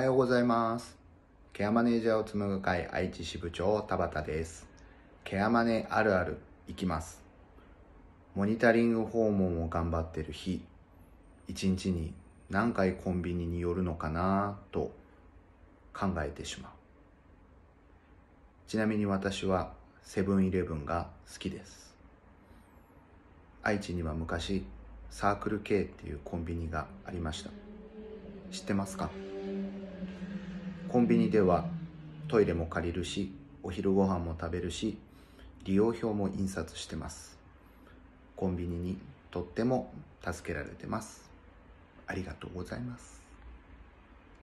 はようございます。ケアマネージャーを紡ぐ会愛知支部長田畑です。ケアマネあるあるいきます。モニタリング訪問を頑張ってる日、一日に何回コンビニに寄るのかなと考えてしまう。ちなみに私はセブンイレブンが好きです。愛知には昔サークル K っていうコンビニがありました。知ってますか？コンビニではトイレも借りるしお昼ご飯も食べるし利用表も印刷してます。コンビニにとっても助けられてます。ありがとうございます。